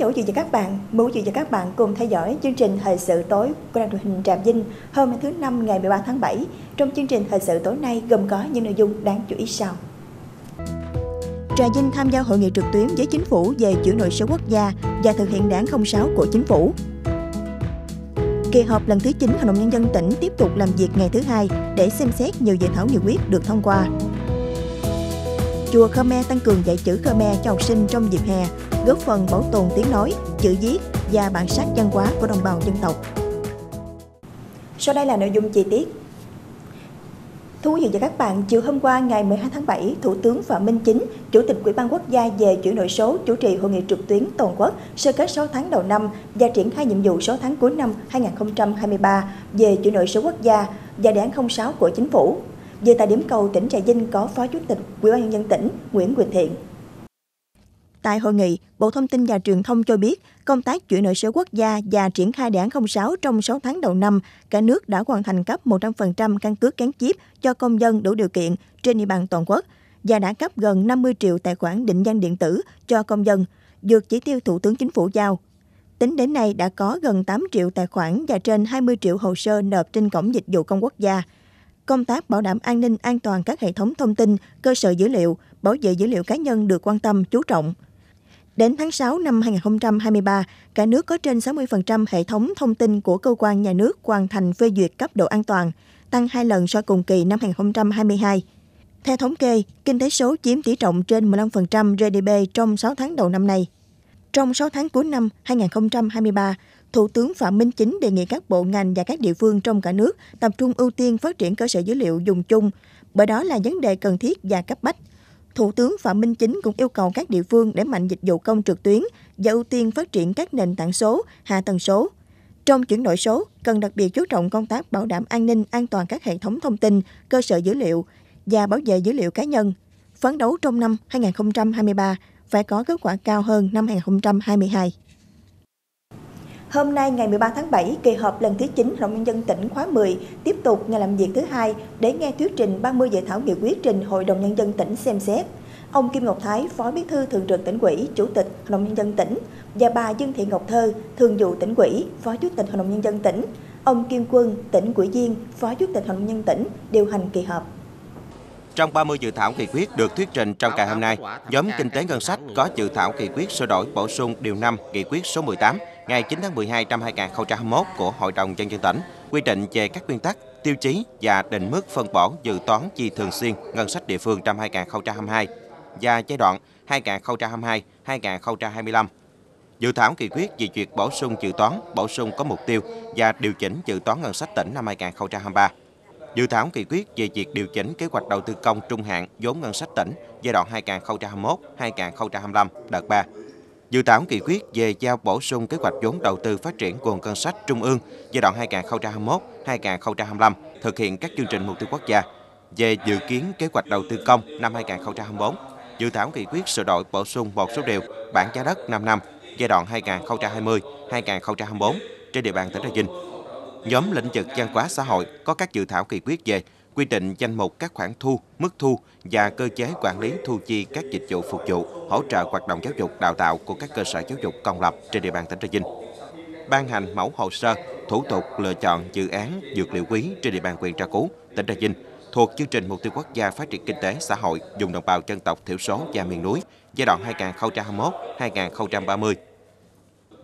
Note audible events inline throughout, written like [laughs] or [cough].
Chào quý vị và các bạn, mời quý vị và các bạn cùng theo dõi chương trình thời sự tối của đài truyền hình trà Vinh hôm thứ năm ngày 13 tháng 7. Trong chương trình thời sự tối nay gồm có những nội dung đáng chú ý sau. Trà Vinh tham gia hội nghị trực tuyến với chính phủ về chuyển đổi số quốc gia và thực hiện đảng 06 của chính phủ. Kỳ họp lần thứ 9 Hội đồng Nhân dân tỉnh tiếp tục làm việc ngày thứ hai để xem xét nhiều dự thảo nghị quyết được thông qua. Chùa Khmer tăng cường dạy chữ Khmer cho học sinh trong dịp hè, góp phần bảo tồn tiếng nói, chữ viết và bản sắc văn hóa của đồng bào dân tộc. Sau đây là nội dung chi tiết. Thưa quý vị và các bạn, chiều hôm qua ngày 12 tháng 7, Thủ tướng Phạm Minh Chính, Chủ tịch Ủy ban Quốc gia về chuyển đổi số chủ trì hội nghị trực tuyến toàn quốc sơ kết 6 tháng đầu năm và triển khai nhiệm vụ 6 tháng cuối năm 2023 về chuyển đổi số quốc gia và đề án 06 của chính phủ. Về tại điểm cầu tỉnh Trà Vinh có Phó Chủ tịch Ủy ban nhân dân tỉnh Nguyễn Quỳnh Thiện. Tại hội nghị, Bộ Thông tin và Truyền thông cho biết, công tác chuyển đổi số quốc gia và triển khai đề án 06 trong 6 tháng đầu năm, cả nước đã hoàn thành cấp 100% căn cước gắn chip cho công dân đủ điều kiện trên địa bàn toàn quốc và đã cấp gần 50 triệu tài khoản định danh điện tử cho công dân, vượt chỉ tiêu Thủ tướng Chính phủ giao. Tính đến nay đã có gần 8 triệu tài khoản và trên 20 triệu hồ sơ nộp trên Cổng Dịch vụ Công Quốc gia. Công tác bảo đảm an ninh an toàn các hệ thống thông tin, cơ sở dữ liệu, bảo vệ dữ liệu cá nhân được quan tâm, chú trọng – Đến tháng 6 năm 2023, cả nước có trên 60% hệ thống thông tin của cơ quan nhà nước hoàn thành phê duyệt cấp độ an toàn, tăng hai lần so cùng kỳ năm 2022. Theo thống kê, kinh tế số chiếm tỷ trọng trên 15% GDP trong 6 tháng đầu năm nay. Trong 6 tháng cuối năm 2023, Thủ tướng Phạm Minh Chính đề nghị các bộ ngành và các địa phương trong cả nước tập trung ưu tiên phát triển cơ sở dữ liệu dùng chung, bởi đó là vấn đề cần thiết và cấp bách – Thủ tướng Phạm Minh Chính cũng yêu cầu các địa phương để mạnh dịch vụ công trực tuyến và ưu tiên phát triển các nền tảng số, hạ tầng số. Trong chuyển đổi số, cần đặc biệt chú trọng công tác bảo đảm an ninh an toàn các hệ thống thông tin, cơ sở dữ liệu và bảo vệ dữ liệu cá nhân. Phấn đấu trong năm 2023 phải có kết quả cao hơn năm 2022. Hôm nay ngày 13 tháng 7, kỳ họp lần thứ 9 Hội đồng nhân dân tỉnh khóa 10 tiếp tục ngày làm việc thứ hai để nghe thuyết trình 30 dự thảo nghị quyết trình Hội đồng nhân dân tỉnh xem xét. Ông Kim Ngọc Thái, Phó Bí thư Thường trực tỉnh ủy, Chủ tịch Hội đồng nhân dân tỉnh và bà Dương Thị Ngọc Thơ, Thường vụ tỉnh ủy, Phó Chủ tịch Hội đồng nhân dân tỉnh, ông Kim Quân, tỉnh ủy viên, Phó Chủ tịch Hội đồng nhân dân tỉnh điều hành kỳ họp. Trong 30 dự thảo nghị quyết được thuyết trình trong ngày hôm nay, nhóm Kinh tế Ngân sách có dự thảo nghị quyết sửa đổi bổ sung điều 5 nghị quyết số 18 ngày 9 tháng 12 năm 2021 của Hội đồng Nhân dân tỉnh quy định về các nguyên tắc, tiêu chí và định mức phân bổ dự toán chi thường xuyên ngân sách địa phương năm 2022 và giai đoạn 2022-2025. Dự thảo nghị quyết về việc bổ sung dự toán, bổ sung có mục tiêu và điều chỉnh dự toán ngân sách tỉnh năm 2023. Dự thảo nghị quyết về việc điều chỉnh kế hoạch đầu tư công trung hạn vốn ngân sách tỉnh giai đoạn 2021-2025 đợt 3 Dự thảo nghị quyết về giao bổ sung kế hoạch vốn đầu tư phát triển nguồn ngân sách trung ương giai đoạn 2021-2025 thực hiện các chương trình mục tiêu quốc gia về dự kiến kế hoạch đầu tư công năm 2024. Dự thảo nghị quyết sửa đổi bổ sung một số điều bản giá đất 5 năm, giai đoạn 2020-2024 trên địa bàn tỉnh Trà Vinh. Nhóm lĩnh vực văn hóa xã hội có các dự thảo nghị quyết về quy định danh mục các khoản thu, mức thu và cơ chế quản lý thu chi các dịch vụ phục vụ, hỗ trợ hoạt động giáo dục đào tạo của các cơ sở giáo dục công lập trên địa bàn tỉnh Trà Vinh. Ban hành mẫu hồ sơ, thủ tục lựa chọn dự án dược liệu quý trên địa bàn huyện Trà Cú, tỉnh Trà Vinh thuộc chương trình mục tiêu quốc gia phát triển kinh tế xã hội vùng đồng bào dân tộc thiểu số và miền núi giai đoạn 2021-2030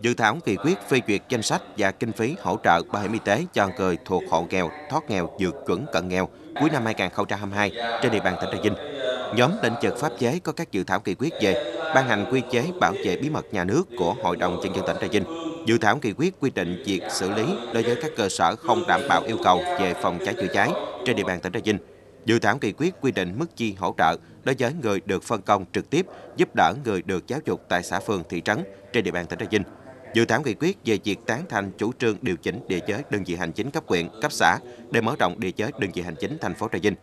Dự thảo nghị quyết phê duyệt danh sách và kinh phí hỗ trợ bảo hiểm y tế cho người thuộc hộ nghèo, thoát nghèo, vượt chuẩn cận nghèo cuối năm 2022 trên địa bàn tỉnh Trà Vinh. Nhóm lĩnh vực pháp chế có các dự thảo nghị quyết về ban hành quy chế bảo vệ bí mật nhà nước của Hội đồng nhân dân tỉnh Trà Vinh. Dự thảo nghị quyết quy định việc xử lý đối với các cơ sở không đảm bảo yêu cầu về phòng cháy chữa cháy trên địa bàn tỉnh Trà Vinh. Dự thảo nghị quyết quy định mức chi hỗ trợ đối với người được phân công trực tiếp giúp đỡ người được giáo dục tại xã phường thị trấn trên địa bàn tỉnh Trà Vinh Dự thảo nghị quyết về việc tán thành chủ trương điều chỉnh địa giới đơn vị hành chính cấp huyện, cấp xã để mở rộng địa giới đơn vị hành chính thành phố Trà Vinh.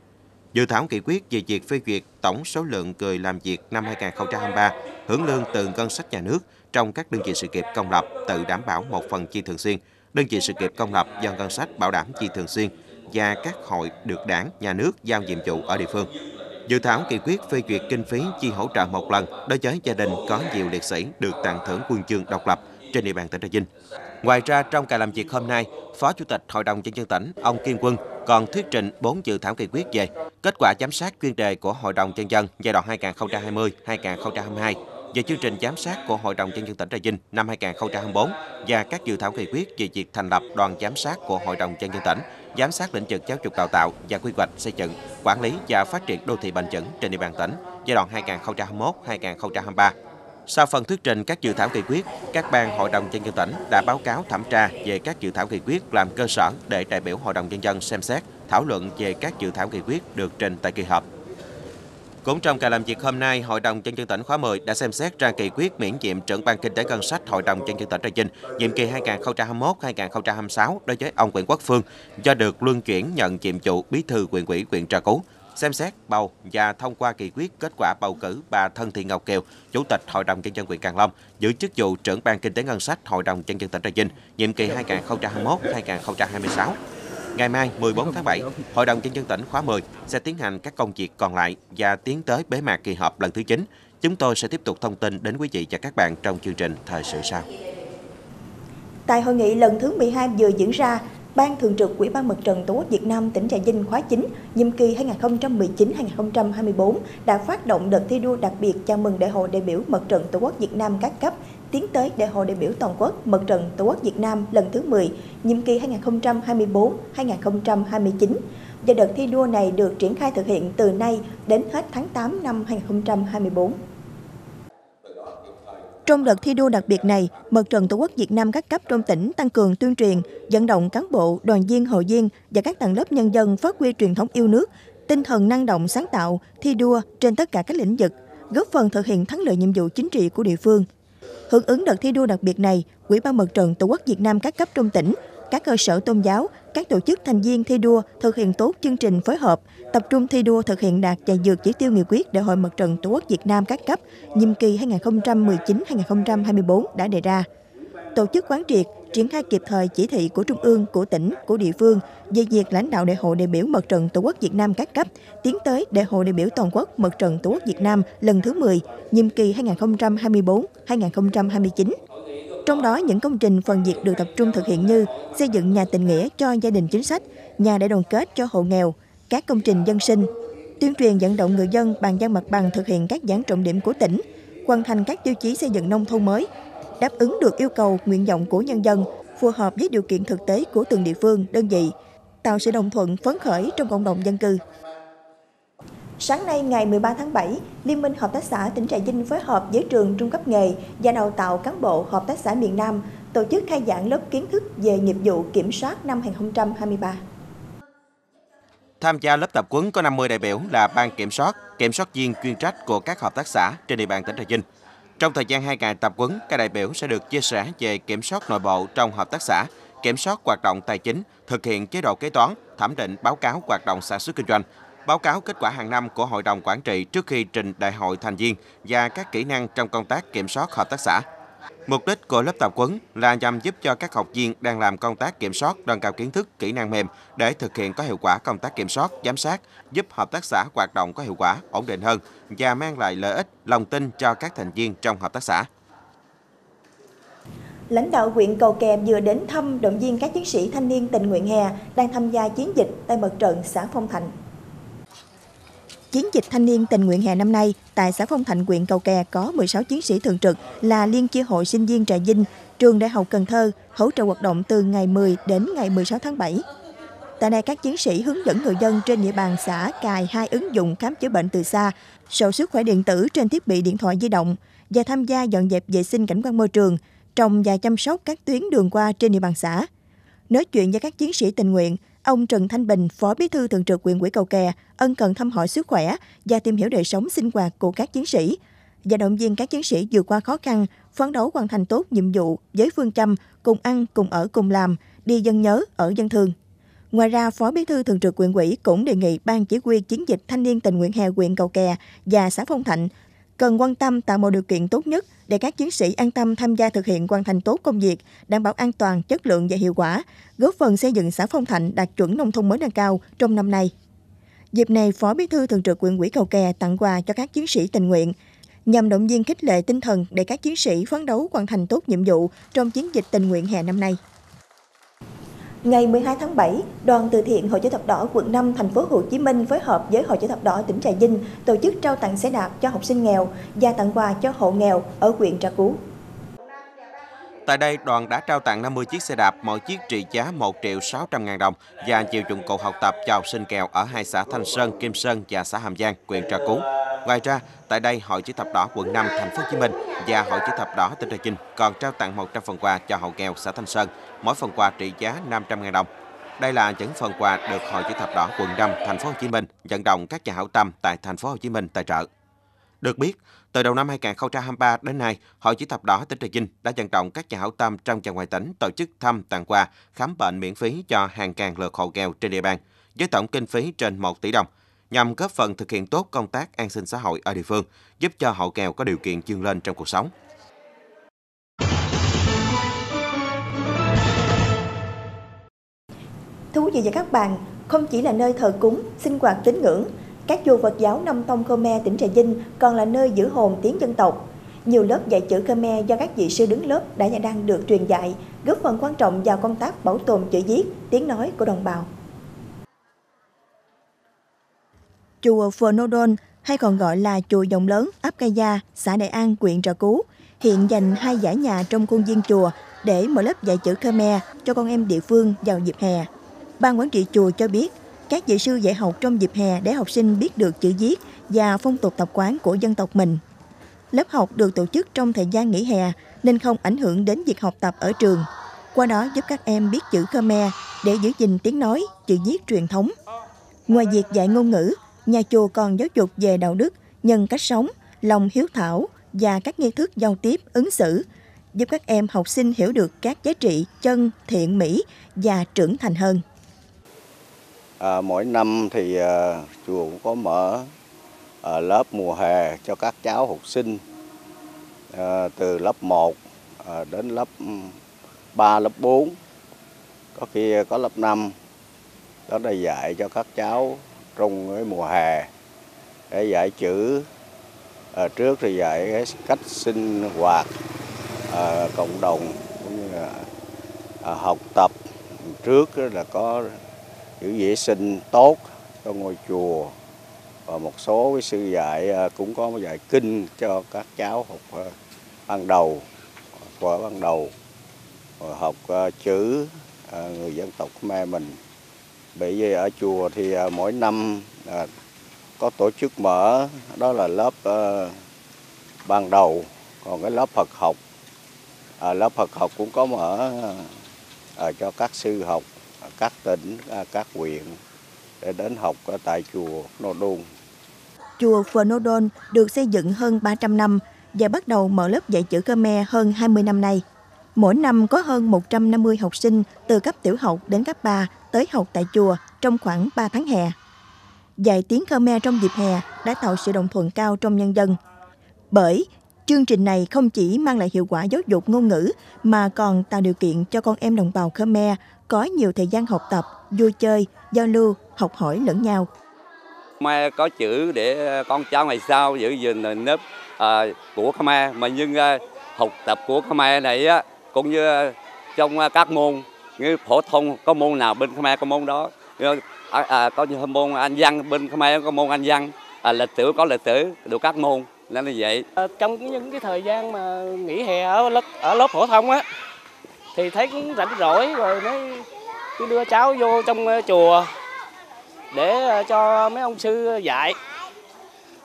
Dự thảo nghị quyết về việc phê duyệt tổng số lượng người làm việc năm 2023 hưởng lương từ ngân sách nhà nước trong các đơn vị sự nghiệp công lập tự đảm bảo một phần chi thường xuyên, đơn vị sự nghiệp công lập do ngân sách bảo đảm chi thường xuyên và các hội được đảng, nhà nước giao nhiệm vụ ở địa phương. Dự thảo nghị quyết phê duyệt kinh phí chi hỗ trợ một lần đối với gia đình có nhiều liệt sĩ được tặng thưởng quân chương độc lập trên địa bàn tỉnh Trà Vinh. Ngoài ra, trong ngày làm việc hôm nay, Phó Chủ tịch Hội đồng Nhân dân tỉnh, ông Kim Quân còn thuyết trình 4 dự thảo nghị quyết về kết quả giám sát chuyên đề của Hội đồng Nhân dân giai đoạn 2020-2022 về chương trình giám sát của Hội đồng Nhân dân tỉnh Trà Vinh năm 2024 và các dự thảo nghị quyết về việc thành lập đoàn giám sát của Hội đồng Nhân dân tỉnh, giám sát lĩnh vực giáo dục đào tạo và quy hoạch xây dựng, quản lý và phát triển đô thị bền vững trên địa bàn tỉnh giai đoạn 2021-2023. Sau phần thuyết trình các dự thảo nghị quyết, các ban hội đồng nhân dân tỉnh đã báo cáo thẩm tra về các dự thảo nghị quyết làm cơ sở để đại biểu hội đồng nhân dân xem xét, thảo luận về các dự thảo nghị quyết được trình tại kỳ họp. Cũng trong kỳ làm việc hôm nay, Hội đồng Nhân dân tỉnh khóa 10 đã xem xét ra kỳ quyết miễn nhiệm trưởng ban kinh tế ngân sách Hội đồng Nhân dân tỉnh Trà Vinh nhiệm kỳ 2021-2026 đối với ông Nguyễn Quốc Phương do được luân chuyển nhận nhiệm vụ bí thư huyện ủy huyện Trà Cú xem xét bầu và thông qua nghị quyết kết quả bầu cử bà Thân Thị Ngọc Kiều, Chủ tịch Hội đồng Nhân dân huyện Càng Long, giữ chức vụ trưởng ban kinh tế ngân sách Hội đồng Nhân dân tỉnh Trà Vinh, nhiệm kỳ 2021-2026. Ngày mai 14 tháng 7, Hội đồng Nhân dân tỉnh khóa 10 sẽ tiến hành các công việc còn lại và tiến tới bế mạc kỳ họp lần thứ 9. Chúng tôi sẽ tiếp tục thông tin đến quý vị và các bạn trong chương trình Thời sự sau. Tại hội nghị lần thứ 12 vừa diễn ra, Ban Thường trực Ủy ban Mặt trận Tổ quốc Việt Nam tỉnh Trà Vinh khóa 9, nhiệm kỳ 2019-2024 đã phát động đợt thi đua đặc biệt chào mừng Đại hội đại biểu Mặt trận Tổ quốc Việt Nam các cấp tiến tới Đại hội đại biểu toàn quốc Mặt trận Tổ quốc Việt Nam lần thứ 10, nhiệm kỳ 2024-2029. Và đợt thi đua này được triển khai thực hiện từ nay đến hết tháng 8 năm 2024. Trong đợt thi đua đặc biệt này, Mặt trận Tổ quốc Việt Nam các cấp trong tỉnh tăng cường tuyên truyền, vận động cán bộ, đoàn viên, hội viên và các tầng lớp nhân dân phát huy truyền thống yêu nước, tinh thần năng động sáng tạo, thi đua trên tất cả các lĩnh vực, góp phần thực hiện thắng lợi nhiệm vụ chính trị của địa phương. Hưởng ứng đợt thi đua đặc biệt này, Ủy ban Mặt trận Tổ quốc Việt Nam các cấp trong tỉnh, các cơ sở tôn giáo, các tổ chức thành viên thi đua thực hiện tốt chương trình phối hợp, tập trung thi đua thực hiện đạt và dược chỉ tiêu nghị quyết Đại hội Mặt trận Tổ quốc Việt Nam các cấp nhiệm kỳ 2019-2024 đã đề ra. Tổ chức quán triệt, triển khai kịp thời chỉ thị của Trung ương, của tỉnh, của địa phương về việc lãnh đạo Đại hội đại biểu Mặt trận Tổ quốc Việt Nam các cấp tiến tới Đại hội đại biểu toàn quốc Mặt trận Tổ quốc Việt Nam lần thứ 10, nhiệm kỳ 2024-2029. Trong đó, những công trình phần việc được tập trung thực hiện như xây dựng nhà tình nghĩa cho gia đình chính sách, nhà để đoàn kết cho hộ nghèo, các công trình dân sinh, tuyên truyền vận động người dân bàn giao mặt bằng thực hiện các dự án trọng điểm của tỉnh, hoàn thành các tiêu chí xây dựng nông thôn mới, đáp ứng được yêu cầu nguyện vọng của nhân dân, phù hợp với điều kiện thực tế của từng địa phương, đơn vị, tạo sự đồng thuận phấn khởi trong cộng đồng dân cư. Sáng nay ngày 13 tháng 7, Liên minh Hợp tác xã tỉnh Trà Vinh phối hợp với trường trung cấp nghề và đào tạo cán bộ Hợp tác xã miền Nam tổ chức khai giảng lớp kiến thức về nghiệp vụ kiểm soát năm 2023. Tham gia lớp tập quấn có 50 đại biểu là ban kiểm soát, kiểm soát viên chuyên trách của các hợp tác xã trên địa bàn tỉnh Trà Vinh. Trong thời gian 2 ngày tập quấn, các đại biểu sẽ được chia sẻ về kiểm soát nội bộ trong hợp tác xã, kiểm soát hoạt động tài chính, thực hiện chế độ kế toán, thẩm định báo cáo hoạt động sản xuất kinh doanh, báo cáo kết quả hàng năm của Hội đồng Quản trị trước khi trình đại hội thành viên và các kỹ năng trong công tác kiểm soát hợp tác xã. Mục đích của lớp tập quấn là nhằm giúp cho các học viên đang làm công tác kiểm soát nâng cao kiến thức, kỹ năng mềm để thực hiện có hiệu quả công tác kiểm soát, giám sát, giúp hợp tác xã hoạt động có hiệu quả, ổn định hơn và mang lại lợi ích, lòng tin cho các thành viên trong hợp tác xã. Lãnh đạo huyện Cầu Kè vừa đến thăm động viên các chiến sĩ thanh niên tình nguyện hè đang tham gia chiến dịch tại mặt trận xã Phong Thành. Chiến dịch thanh niên tình nguyện hè năm nay tại xã Phong Thạnh, huyện Cầu Kè có 16 chiến sĩ thường trực là Liên chi hội sinh viên Trà Vinh, trường Đại học Cần Thơ hỗ trợ hoạt động từ ngày 10 đến ngày 16 tháng 7. Tại đây, các chiến sĩ hướng dẫn người dân trên địa bàn xã cài hai ứng dụng khám chữa bệnh từ xa, sổ sức khỏe điện tử trên thiết bị điện thoại di động và tham gia dọn dẹp vệ sinh cảnh quan môi trường, trồng và chăm sóc các tuyến đường qua trên địa bàn xã. Nói chuyện với các chiến sĩ tình nguyện, Ông Trần Thanh Bình, Phó Bí thư Thường trực huyện ủy Cầu Kè, ân cần thăm hỏi sức khỏe và tìm hiểu đời sống sinh hoạt của các chiến sĩ và động viên các chiến sĩ vượt qua khó khăn, phấn đấu hoàn thành tốt nhiệm vụ với phương châm cùng ăn, cùng ở, cùng làm, đi dân nhớ, ở dân thương. Ngoài ra, Phó Bí thư Thường trực huyện ủy cũng đề nghị Ban Chỉ huy Chiến dịch Thanh niên tình nguyện hè huyện Cầu Kè và xã Phong Thạnh cần quan tâm tạo mọi điều kiện tốt nhất để các chiến sĩ an tâm tham gia thực hiện hoàn thành tốt công việc, đảm bảo an toàn, chất lượng và hiệu quả, góp phần xây dựng xã Phong Thạnh đạt chuẩn nông thôn mới nâng cao trong năm nay. Dịp này, Phó Bí thư Thường trực huyện ủy Cầu Kè tặng quà cho các chiến sĩ tình nguyện nhằm động viên khích lệ tinh thần để các chiến sĩ phấn đấu hoàn thành tốt nhiệm vụ trong chiến dịch tình nguyện hè năm nay. Ngày 12 tháng 7, Đoàn từ thiện Hội chữ thập đỏ quận 5 thành phố Hồ Chí Minh phối hợp với Hội chữ thập đỏ tỉnh Trà Vinh tổ chức trao tặng xe đạp cho học sinh nghèo và tặng quà cho hộ nghèo ở huyện Trà Cú. Tại đây, đoàn đã trao tặng 50 chiếc xe đạp, mỗi chiếc trị giá 1 triệu 600 ngàn đồng và nhiều dụng cụ học tập cho học sinh nghèo ở hai xã Thanh Sơn, Kim Sơn và xã Hàm Giang, huyện Trà Cú. Ngoài ra, tại đây, Hội chữ thập đỏ quận 5 thành phố Hồ Chí Minh và Hội chữ thập đỏ tỉnh Trà Vinh còn trao tặng 100 phần quà cho hộ nghèo xã Thanh Sơn, mỗi phần quà trị giá 500 ngàn đồng. Đây là những phần quà được Hội chữ thập đỏ quận 5 thành phố Hồ Chí Minh vận động các nhà hảo tâm tại thành phố Hồ Chí Minh tài trợ. Được biết, từ đầu năm 2023 đến nay, Hội chữ thập đỏ tỉnh Trà Vinh đã vận động các nhà hảo tâm trong và ngoài tỉnh tổ chức thăm tặng quà, khám bệnh miễn phí cho hàng ngàn lượt hộ nghèo trên địa bàn, với tổng kinh phí trên 1 tỷ đồng, nhằm góp phần thực hiện tốt công tác an sinh xã hội ở địa phương, giúp cho hộ nghèo có điều kiện vươn lên trong cuộc sống. Thưa quý vị và các bạn, không chỉ là nơi thờ cúng, sinh hoạt tín ngưỡng, các chùa Phật giáo Nam Tông Khmer tỉnh Trà Vinh còn là nơi giữ hồn tiếng dân tộc. Nhiều lớp dạy chữ Khmer do các vị sư đứng lớp đã và đang được truyền dạy, góp phần quan trọng vào công tác bảo tồn chữ viết, tiếng nói của đồng bào. Chùa Phonodon hay còn gọi là chùa Dòng Lớn, ấp Cây Gia, xã Đại An, huyện Trà Cú, hiện dành hai giải nhà trong khuôn viên chùa để mở lớp dạy chữ Khmer cho con em địa phương vào dịp hè. Ban quản trị chùa cho biết, các dạy sư dạy học trong dịp hè để học sinh biết được chữ viết và phong tục tập quán của dân tộc mình. Lớp học được tổ chức trong thời gian nghỉ hè nên không ảnh hưởng đến việc học tập ở trường. Qua đó giúp các em biết chữ Khmer để giữ gìn tiếng nói, chữ viết truyền thống. Ngoài việc dạy ngôn ngữ, nhà chùa còn giáo dục về đạo đức, nhân cách sống, lòng hiếu thảo và các nghi thức giao tiếp, ứng xử, giúp các em học sinh hiểu được các giá trị chân, thiện, mỹ và trưởng thành hơn. À, mỗi năm thì à, chùa cũng có mở à, lớp mùa hè cho các cháu học sinh à, từ lớp 1 à, đến lớp ừ, 3, lớp 4, có khi có lớp 5. Đó là dạy cho các cháu trong cái mùa hè để dạy chữ. À, trước thì dạy cái cách sinh hoạt à, cộng đồng cũng như là à, học tập. Trước là có giữ vệ sinh tốt cho ngôi chùa. Và một số cái sư dạy à, cũng có dạy kinh cho các cháu học à, ban đầu khóa ban đầu. Học à, chữ người dân tộc Khmer mình. Bởi vì ở chùa thì mỗi năm có tổ chức mở, đó là lớp ban đầu. Còn cái lớp Phật học lớp Phật học cũng có mở cho các sư học. À, các tỉnh, à, các huyện để đến học tại chùa Nô Đôn. Chùa Phờ Nô Đôn được xây dựng hơn 300 năm và bắt đầu mở lớp dạy chữ Khmer hơn 20 năm nay. Mỗi năm có hơn 150 học sinh từ cấp tiểu học đến cấp 3 tới học tại chùa trong khoảng 3 tháng hè. Dạy tiếng Khmer trong dịp hè đã tạo sự đồng thuận cao trong nhân dân. Bởi chương trình này không chỉ mang lại hiệu quả giáo dục ngôn ngữ mà còn tạo điều kiện cho con em đồng bào Khmer có nhiều thời gian học tập, vui chơi, giao lưu, học hỏi lẫn nhau. Khmer có chữ để con cháu ngày sau giữ gìn nếp à, của Khmer. Mà nhưng à, học tập của Khmer này á, cũng như trong các môn như phổ thông có môn nào bên Khmer có môn đó. À, à, có như môn anh văn bên Khmer có môn anh văn à, lịch sử có lịch sử đủ các môn. Nên là vậy. À, trong những cái thời gian mà nghỉ hè ở lớp ở lớp phổ thông á thì thấy cũng rảnh rỗi rồi mới đưa cháu vô trong ờ, chùa để ờ, cho mấy ông sư dạy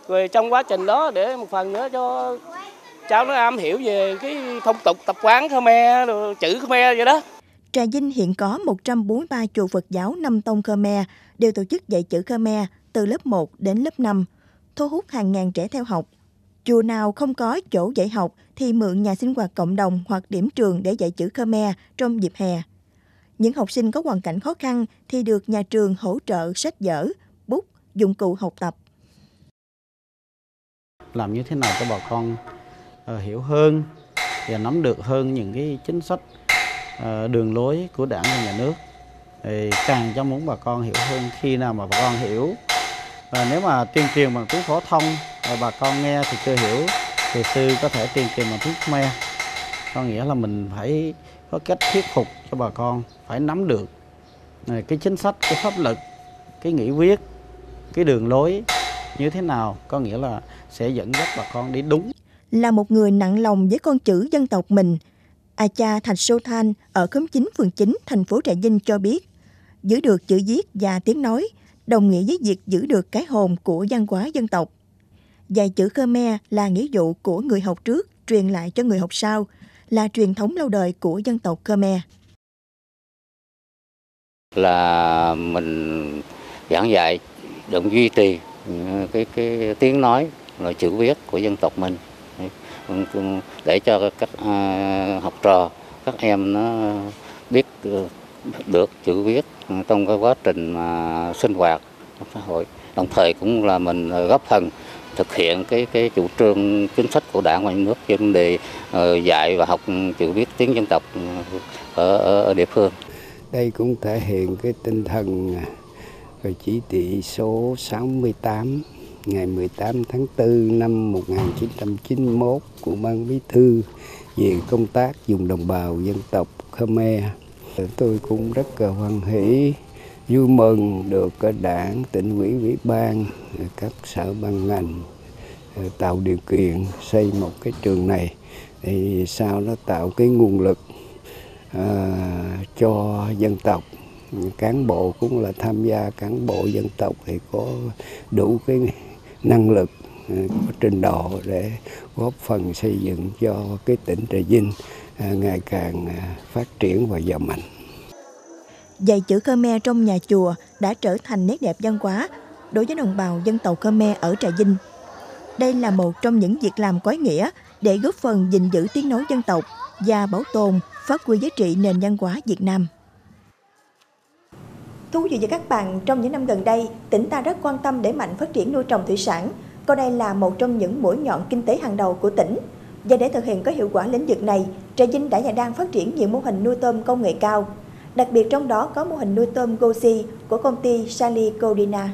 rồi trong quá trình đó để một phần nữa cho cháu nó am hiểu về cái phong tục tập quán Khmer rồi chữ Khmer vậy đó. Trà Vinh hiện có 143 chùa Phật giáo năm tông Khmer đều tổ chức dạy chữ Khmer từ lớp 1 đến lớp 5, thu hút hàng ngàn trẻ theo học. Chùa nào không có chỗ dạy học thì mượn nhà sinh hoạt cộng đồng hoặc điểm trường để dạy chữ Khmer trong dịp hè. Những học sinh có hoàn cảnh khó khăn thì được nhà trường hỗ trợ sách vở, bút, dụng cụ học tập. Làm như thế nào cho bà con ờ, hiểu hơn và nắm được hơn những cái chính sách ờ, đường lối của đảng và nhà nước thì càng cho muốn bà con hiểu hơn khi nào mà bà con hiểu và nếu mà tuyên truyền bằng tiếng phổ thông, và bà con nghe thì chưa hiểu thì sư có thể tuyên truyền bằng tiếng Khmer. Có nghĩa là mình phải có cách thuyết phục cho bà con phải nắm được à, cái chính sách, cái pháp luật, cái nghị quyết, cái đường lối như thế nào, có nghĩa là sẽ dẫn dắt bà con đi đúng. Là một người nặng lòng với con chữ dân tộc mình, A cha Thạch Sô Than ở khóm 9 phường 9 thành phố Trà Vinh cho biết, giữ được chữ viết và tiếng nói đồng nghĩa với việc giữ được cái hồn của văn hóa dân tộc. Dạy chữ Khmer là nghĩa vụ của người học trước truyền lại cho người học sau, là truyền thống lâu đời của dân tộc Khmer. Là mình giảng dạy động duy trì ờ, cái cái tiếng nói là chữ viết của dân tộc mình để cho các ờ, học trò các em nó biết được chữ viết trong cái quá trình mà sinh hoạt xã hội đồng thời cũng là mình ờ, góp phần thực hiện cái cái chủ trương chính sách của đảng và nhà nước trên vấn đề ờ, dạy và học chữ viết tiếng dân tộc ờ, ở, ở, ở địa phương. Đây cũng thể hiện cái tinh thần à, về chỉ thị số 68 ngày 18 tháng 4 năm 1991 của Ban Bí thư về công tác dùng đồng bào dân tộc Khmer. Tôi cũng rất hoan hỷ vui mừng được đảng, tỉnh ủy, ủy ban, các sở ban ngành ờ, tạo điều kiện xây một cái trường này. Thì sao nó tạo cái nguồn lực à, cho dân tộc. Cán bộ cũng là tham gia cán bộ dân tộc thì có đủ cái năng lực ờ, có trình độ để góp phần xây dựng cho cái tỉnh Trà Vinh ngày càng phát triển và giàu mạnh. Dạy chữ Khmer trong nhà chùa đã trở thành nét đẹp văn hóa đối với đồng bào dân tộc Khmer ở Trà Vinh. Đây là một trong những việc làm có ý nghĩa để góp phần gìn giữ tiếng nói dân tộc và bảo tồn, phát huy giá trị nền văn hóa Việt Nam. Thú vị với các bạn, trong những năm gần đây, tỉnh ta rất quan tâm để mạnh phát triển nuôi trồng thủy sản, coi đây là một trong những mũi nhọn kinh tế hàng đầu của tỉnh. Và để thực hiện có hiệu quả lĩnh vực này, Trà Vinh đã và đang phát triển nhiều mô hình nuôi tôm công nghệ cao. Đặc biệt trong đó có mô hình nuôi tôm Gosi của công ty Sally Codina.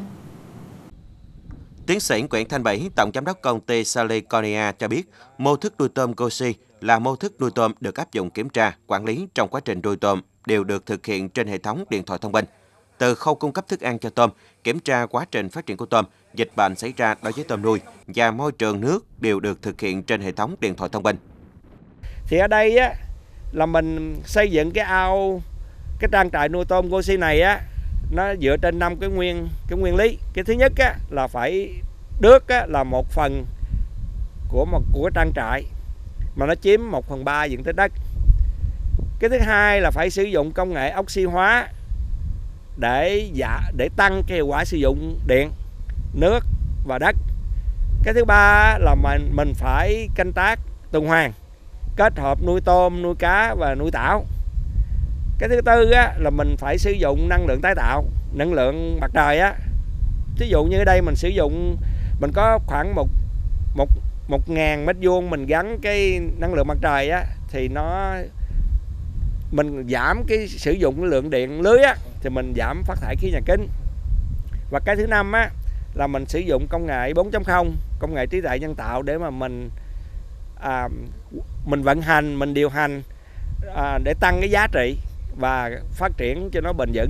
Tiến sĩ Nguyễn Thanh Bảy, Tổng Giám đốc công ty Saliconia cho biết, mô thức nuôi tôm Gosi là mô thức nuôi tôm được áp dụng kiểm tra, quản lý trong quá trình nuôi tôm đều được thực hiện trên hệ thống điện thoại thông minh. Từ khâu cung cấp thức ăn cho tôm, kiểm tra quá trình phát triển của tôm, dịch bệnh xảy ra đối với tôm nuôi và môi trường nước đều được thực hiện trên hệ thống điện thoại thông minh. Thì ở đây á, là mình xây dựng cái ao, cái trang trại nuôi tôm Gosi này á, nó dựa trên năm cái nguyên cái nguyên lý. Cái thứ nhất á, là phải nước á, là một phần của một của trang trại mà nó chiếm 1 phần 3 diện tích đất. Cái thứ hai là phải sử dụng công nghệ oxy hóa để dạ để tăng cái hiệu quả sử dụng điện, nước và đất. Cái thứ ba là mình mình phải canh tác tuần hoàn, kết hợp nuôi tôm, nuôi cá và nuôi tảo. Cái thứ tư á, là mình phải sử dụng năng lượng tái tạo, năng lượng mặt trời á. Ví dụ như ở đây mình sử dụng mình có khoảng một một một ngàn mét vuông mình gắn cái năng lượng mặt trời á thì nó mình giảm cái sử dụng lượng điện lưới á thì mình giảm phát thải khí nhà kính và cái thứ năm á là mình sử dụng công nghệ 4.0 công nghệ trí tuệ nhân tạo để mà mình à, mình vận hành mình điều hành à, để tăng cái giá trị và phát triển cho nó bền vững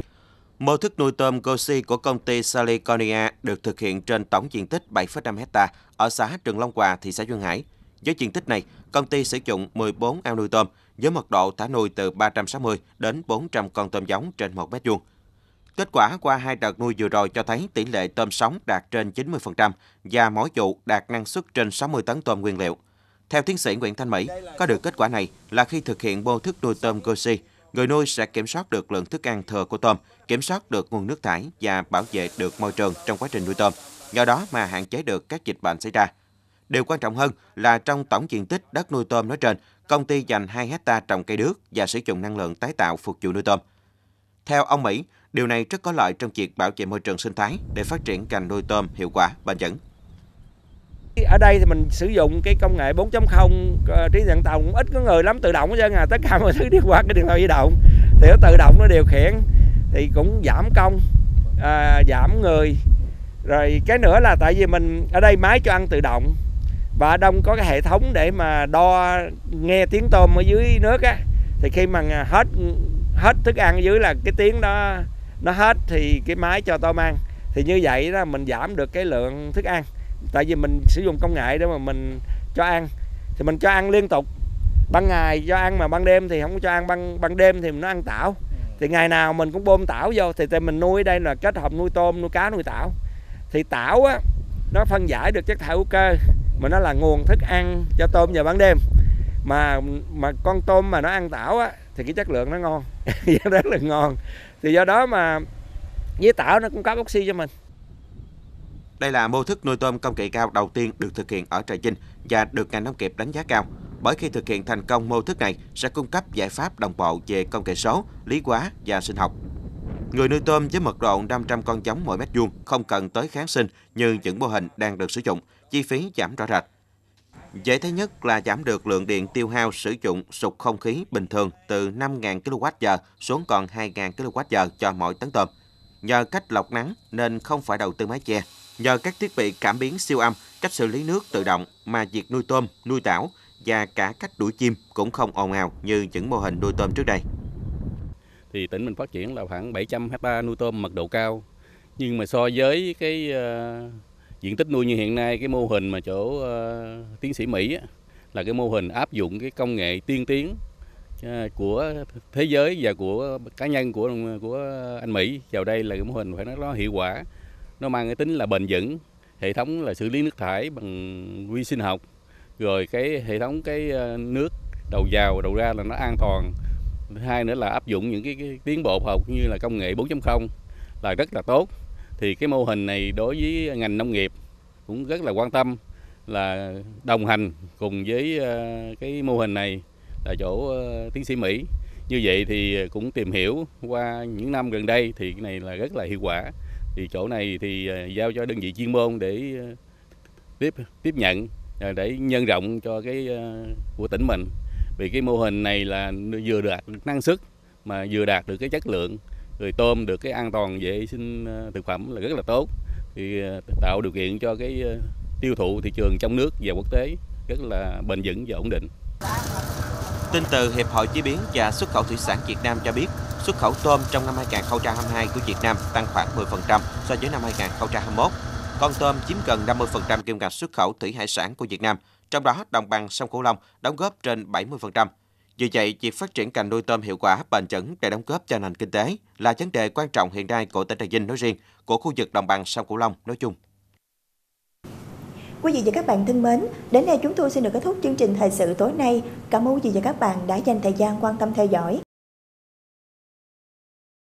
Mô thức nuôi tôm Gosi của công ty Saliconia được thực hiện trên tổng diện tích 7,5 hecta ở xã Trường Long Hòa, thị xã Duyên Hải. Với diện tích này, công ty sử dụng 14 ao nuôi tôm với mật độ thả nuôi từ 360 đến 400 con tôm giống trên 1 mét vuông. Kết quả qua hai đợt nuôi vừa rồi cho thấy tỷ lệ tôm sống đạt trên 90% và mỗi vụ đạt năng suất trên 60 tấn tôm nguyên liệu. Theo tiến sĩ Nguyễn Thanh Mỹ, có được kết quả này là khi thực hiện mô thức nuôi tôm Gosi, người nuôi sẽ kiểm soát được lượng thức ăn thừa của tôm, kiểm soát được nguồn nước thải và bảo vệ được môi trường trong quá trình nuôi tôm, do đó mà hạn chế được các dịch bệnh xảy ra. Điều quan trọng hơn là trong tổng diện tích đất nuôi tôm nói trên, công ty dành 2 hecta trồng cây đước và sử dụng năng lượng tái tạo phục vụ nuôi tôm. Theo ông Mỹ, điều này rất có lợi trong việc bảo vệ môi trường sinh thái để phát triển ngành nuôi tôm hiệu quả bền vững. Ở đây thì mình sử dụng cái công nghệ 4.0 ờ, trí tuệ tạo cũng ít có người lắm tự động hết trơn à tất cả [laughs] mọi thứ đi qua cái điện thoại di động thì nó tự động nó điều khiển thì cũng giảm công à, giảm người rồi cái nữa là tại vì mình ở đây máy cho ăn tự động và ở đông có cái hệ thống để mà đo nghe tiếng tôm ở dưới nước á. Thì khi mà hết hết thức ăn ở dưới là cái tiếng đó nó hết thì cái máy cho tôm ăn. Thì như vậy đó mình giảm được cái lượng thức ăn. Tại vì mình sử dụng công nghệ để mà mình cho ăn. Thì mình cho ăn liên tục. Ban ngày cho ăn mà ban đêm thì không cho ăn ban ban đêm thì nó ăn tảo. Thì ngày nào mình cũng bơm tảo vô. Thì tại mình nuôi đây là kết hợp nuôi tôm nuôi cá nuôi tảo. Thì tảo á nó phân giải được chất thải hữu cơ mà nó là nguồn thức ăn cho tôm vào ban đêm mà mà con tôm mà nó ăn tảo á thì cái chất lượng nó ngon [laughs] rất là ngon thì do đó mà với tảo nó cung cấp oxy cho mình đây là mô thức nuôi tôm công nghệ cao đầu tiên được thực hiện ở Trà Vinh và được ngành nông nghiệp đánh giá cao. Bởi khi thực hiện thành công mô thức này sẽ cung cấp giải pháp đồng bộ về công nghệ số, lý hóa và sinh học. Người nuôi tôm với mật độ 500 con giống mỗi mét vuông không cần tới kháng sinh như những mô hình đang được sử dụng, chi phí giảm rõ rệt. Dễ thấy nhất là giảm được lượng điện tiêu hao sử dụng sục không khí bình thường từ 5.000 kWh xuống còn 2.000 kWh cho mỗi tấn tôm. Nhờ cách lọc nắng nên không phải đầu tư mái che. Nhờ các thiết bị cảm biến siêu âm, cách xử lý nước tự động mà việc nuôi tôm, nuôi tảo và cả cách đuổi chim cũng không ồn ào như những mô hình nuôi tôm trước đây. Thì tỉnh mình phát triển là khoảng 700 hecta nuôi tôm mật độ cao. Nhưng mà so với cái uh, diện tích nuôi như hiện nay, cái mô hình mà chỗ uh, tiến sĩ Mỹ á, là cái mô hình áp dụng cái công nghệ tiên tiến ờ, của thế giới và của cá nhân của của anh Mỹ. Vào đây là cái mô hình phải nói nó hiệu quả nó mang cái tính là bền vững. Hệ thống là xử lý nước thải bằng vi sinh học. Rồi cái hệ thống cái nước đầu vào đầu ra là nó an toàn thứ hai nữa là áp dụng những cái, cái tiến bộ học như là công nghệ 4.0 là rất là tốt. Thì cái mô hình này đối với ngành nông nghiệp cũng rất là quan tâm là đồng hành cùng với ờ, cái mô hình này là chỗ ờ, tiến sĩ Mỹ. Như vậy thì cũng tìm hiểu qua những năm gần đây thì cái này là rất là hiệu quả. Thì chỗ này thì ờ, giao cho đơn vị chuyên môn để tiếp tiếp nhận để nhân rộng cho cái của tỉnh mình vì cái mô hình này là vừa đạt năng suất mà vừa đạt được cái chất lượng rồi tôm được cái an toàn vệ sinh ờ, thực phẩm là rất là tốt thì ờ, tạo điều kiện cho cái ờ, tiêu thụ thị trường trong nước và quốc tế rất là bền vững và ổn định. Tin từ Hiệp hội Chế biến và Xuất khẩu Thủy sản Việt Nam cho biết, xuất khẩu tôm trong năm 2022 của Việt Nam tăng khoảng 10% so với năm 2021. Con tôm chiếm gần 50% kim ngạch xuất khẩu thủy hải sản của Việt Nam, trong đó đồng bằng sông Cửu Long đóng góp trên 70%. Vì vậy, việc phát triển ngành nuôi tôm hiệu quả bền vững để đóng góp cho nền kinh tế là vấn đề quan trọng hiện nay của tỉnh Trà Vinh nói riêng, của khu vực đồng bằng sông Cửu Long nói chung. Quý vị và các bạn thân mến, đến đây chúng tôi xin được kết thúc chương trình thời sự tối nay. Cảm ơn quý vị và các bạn đã dành thời gian quan tâm theo dõi.